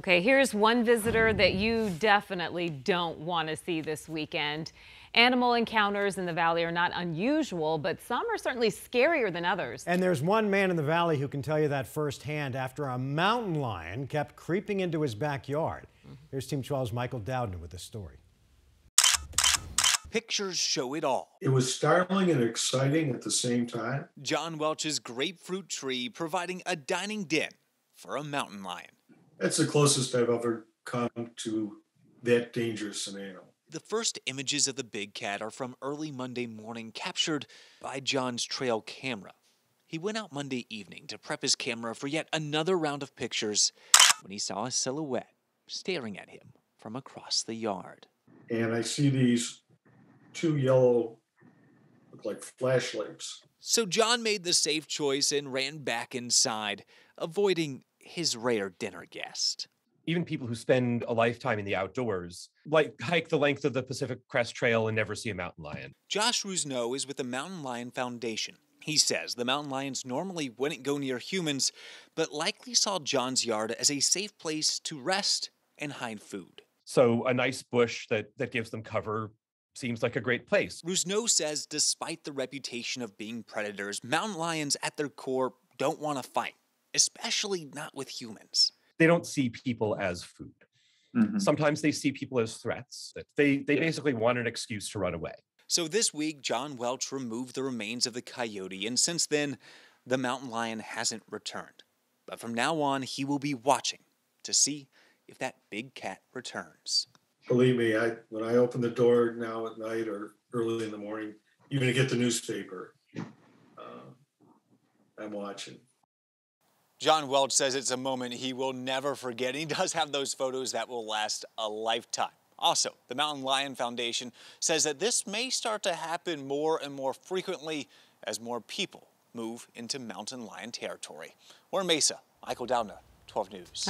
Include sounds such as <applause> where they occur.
Okay, here's one visitor that you definitely don't want to see this weekend. Animal encounters in the valley are not unusual, but some are certainly scarier than others. And there's one man in the valley who can tell you that firsthand after a mountain lion kept creeping into his backyard. Mm-hmm. Here's Team 12's Michael Dowden with the story. Pictures show it all. It was startling and exciting at the same time. John Welch's grapefruit tree providing a dining den for a mountain lion. That's the closest I've ever come to that dangerous an animal. The first images of the big cat are from early Monday morning, captured by John's trail camera. He went out Monday evening to prep his camera for yet another round of pictures when he saw a silhouette staring at him from across the yard. And I see these two yellow, look like flashlights. So John made the safe choice and ran back inside, avoiding his rare dinner guest. Even people who spend a lifetime in the outdoors, like hike the length of the Pacific Crest Trail and never see a mountain lion. Josh Rusno is with the Mountain Lion Foundation. He says the mountain lions normally wouldn't go near humans, but likely saw John's yard as a safe place to rest and hide food. So a nice bush that that gives them cover seems like a great place. Rusno says despite the reputation of being predators, mountain lions at their core don't want to fight, especially not with humans. They don't see people as food. Mhm. Sometimes they see people as threats. They they Yeah. basically want an excuse to run away. So this week, John Welch removed the remains of the coyote, and since then, the mountain lion hasn't returned. But from now on, he will be watching to see if that big cat returns. Believe me, I when I open the door now at night or early in the morning, even to get the newspaper, uh, I'm watching. John Welch says it's a moment he will never forget. He <laughs> does have those photos that will last a lifetime. Also, the Mountain Lion Foundation says that this may start to happen more and more frequently as more people move into mountain lion territory. In Mesa. Michael Downer, 12 News.